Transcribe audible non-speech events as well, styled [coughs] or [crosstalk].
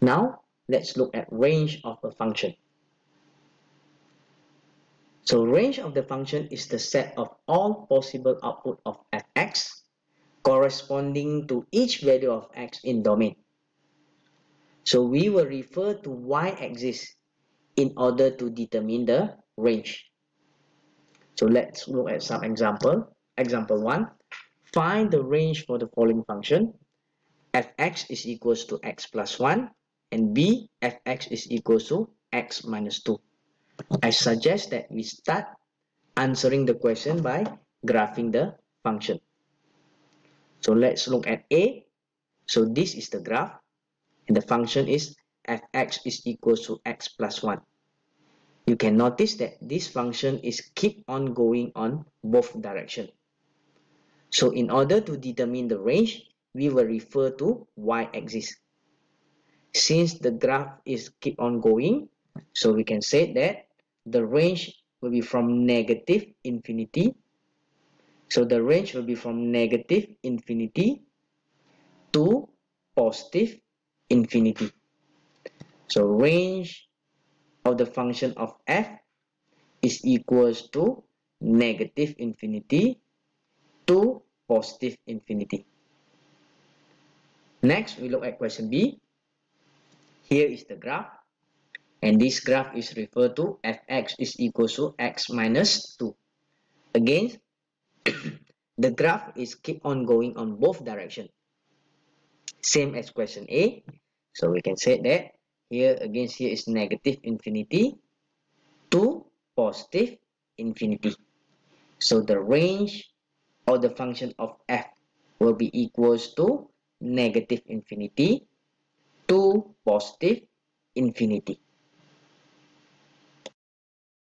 Now, let's look at range of a function. So range of the function is the set of all possible output of fx corresponding to each value of x in domain. So we will refer to y-axis in order to determine the range. So let's look at some example. Example 1. Find the range for the following function. fx is equals to x plus 1 and b fx is equals to x minus 2. I suggest that we start answering the question by graphing the function. So let's look at A. So this is the graph and the function is fx is equals to x plus 1. You can notice that this function is keep on going on both direction. So in order to determine the range, we will refer to y-axis. Since the graph is keep on going, so we can say that the range will be from negative infinity. So the range will be from negative infinity to positive infinity. So range of the function of f is equals to negative infinity to positive infinity. Next we look at question b here is the graph. And this graph is referred to fx is equal to x minus 2 again [coughs] the graph is keep on going on both direction. Same as question a. So we can say that here again here is negative infinity to positive infinity. So the range of the function of f will be equals to negative infinity to positive infinity